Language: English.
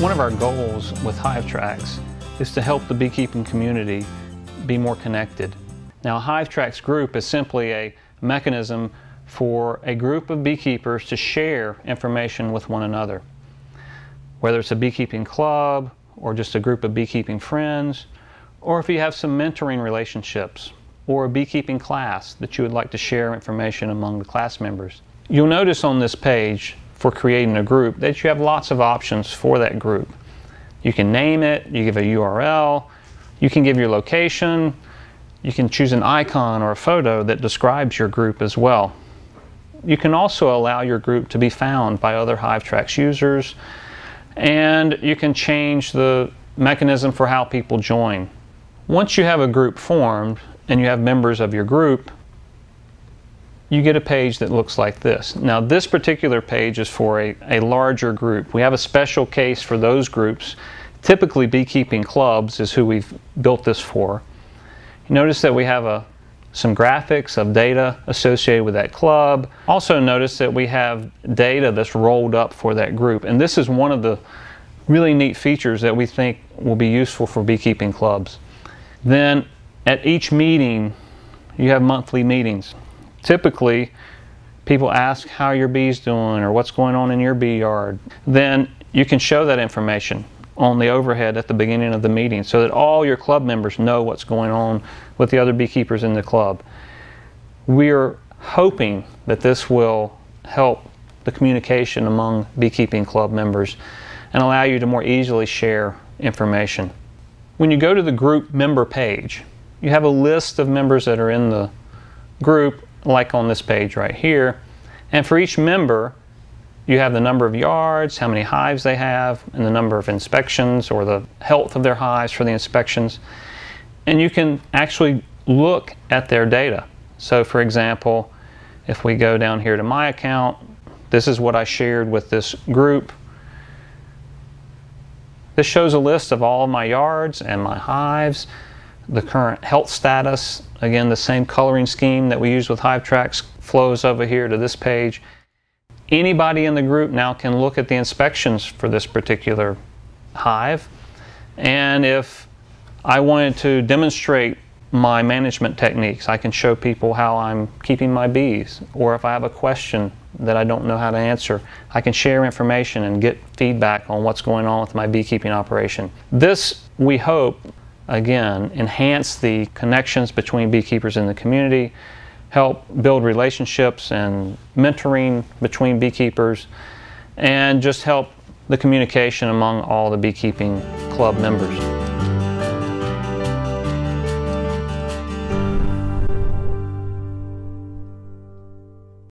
One of our goals with HiveTracks is to help the beekeeping community be more connected. Now, a HiveTracks group is simply a mechanism for a group of beekeepers to share information with one another. Whether it's a beekeeping club or just a group of beekeeping friends, or if you have some mentoring relationships or a beekeeping class that you would like to share information among the class members. You'll notice on this page for creating a group that you have lots of options for that group. You can name it, you give a URL, you can give your location, you can choose an icon or a photo that describes your group as well. You can also allow your group to be found by other HiveTracks users and you can change the mechanism for how people join. Once you have a group formed and you have members of your group, you get a page that looks like this. Now this particular page is for a, a larger group. We have a special case for those groups. Typically beekeeping clubs is who we've built this for. Notice that we have a, some graphics of data associated with that club. Also notice that we have data that's rolled up for that group. And this is one of the really neat features that we think will be useful for beekeeping clubs. Then at each meeting, you have monthly meetings typically people ask how your bee's doing or what's going on in your bee yard, then you can show that information on the overhead at the beginning of the meeting so that all your club members know what's going on with the other beekeepers in the club. We're hoping that this will help the communication among beekeeping club members and allow you to more easily share information. When you go to the group member page, you have a list of members that are in the group like on this page right here. And for each member, you have the number of yards, how many hives they have, and the number of inspections or the health of their hives for the inspections. And you can actually look at their data. So for example, if we go down here to my account, this is what I shared with this group. This shows a list of all of my yards and my hives the current health status. Again, the same coloring scheme that we use with HiveTracks flows over here to this page. Anybody in the group now can look at the inspections for this particular hive. And if I wanted to demonstrate my management techniques, I can show people how I'm keeping my bees. Or if I have a question that I don't know how to answer, I can share information and get feedback on what's going on with my beekeeping operation. This, we hope, again, enhance the connections between beekeepers in the community, help build relationships and mentoring between beekeepers, and just help the communication among all the beekeeping club members.